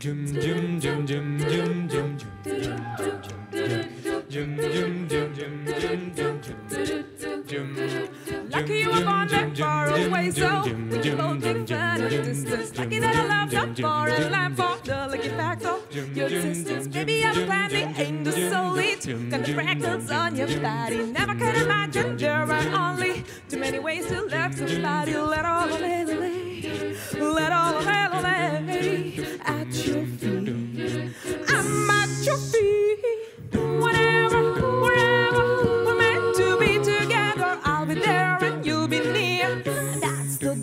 Jum jum jum jum jum jum jum jum jum jum jum jum jum jum Lucky you were born that far away, so we can both make fun of distance. Lucky that I love so far and life for the lucky fact of your existence. Baby, I'm planning, ain't the solid. Got the freckles on your body. Never could imagine there are only too many ways to love somebody. Let all the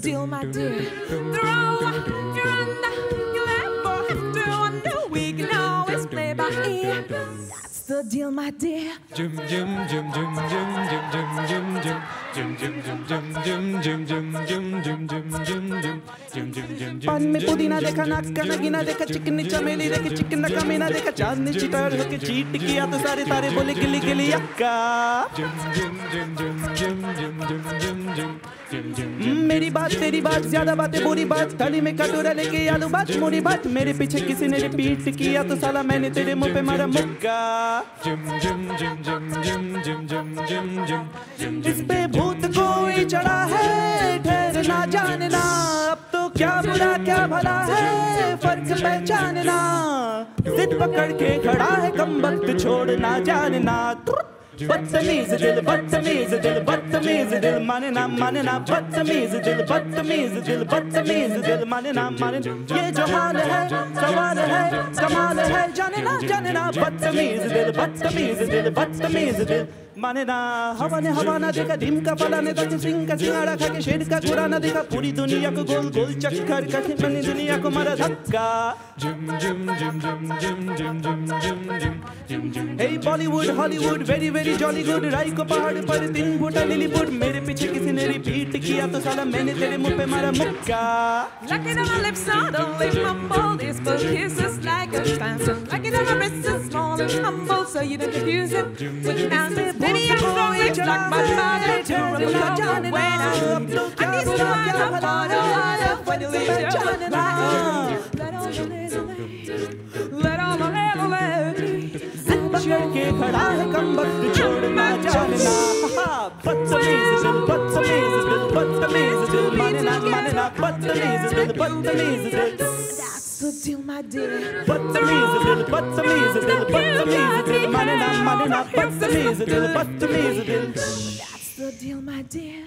Deal, my dear. All you're under, you'll never have to wonder. We can always play by ear. That's the deal, my dear. Jum jum jum jum jum jum jum jum jum पान में पुदीना देखा, नाक का देखा, चिकनी चमेली देखी, चिकन का मीना देखा चाँद चिटार होके चीट किया तो सारे तारे बोले गिली गिली अक्का। मेरी बात, तेरी बात, ज़्यादा बातें बुरी बात, थाली में कटोरा लेके आलू बात, मोरी बात, मेरे पीछे किसी ने रिपीट किया तो साला मैंने तेरे मुँह पे मारा मुक्का। इस पे भूत कोई चढ़ा है ठहरना जानना। अब तो क्या बुरा, क्या भला है, फ़र्क पहचानना। जिद पकड़ के खड़ा है कम वक्त छोड़ना जानना। बदतमीज दिल बदतमीज दिल बदतमीज दिल माने ना माने ना बदतमीज दिल बदतमीज दिल बदतमीज दिल माने ना माने ये जो हाल है सवाल है कमाल है जाने ना जाने ना बदतमीज दिल बदतमीज दिल बदतमीज दिल माने ना हवा ने हवा ना देखा डिम का फला ने दस सिंह का सिंगाड़ा खा के शेर का गुरा ना देखा। पूरी दुनिया को गोल गोल चक्कर का बनी दुनिया को मारा धक्का। Jum jum jum jum jum jum jum jum jum jum hey Bollywood Hollywood very very jolly good राई को पहाड़ पर तीन फुटा लिलीवुड मेरे पीछे किसी ने रिपीट किया तो साला मैंने तेरे मुंह पे मारा मुक्का Lucky that my lips are only mumble. This book kisses like a phantom. Lucky that my wrist is small and humble, so you don't confuse it with nonsense. Baby, I'm strong like my father. To remember when I need. I need someone I wanna love when you leave your life. Let all the little let all the money now. But to me, it's but to me, it's but to me, it's money now, money now. But to me, it's but to me, it's my dear, but to me is but to me but to me money now, money now, but to me but to me. That's the deal, my dear.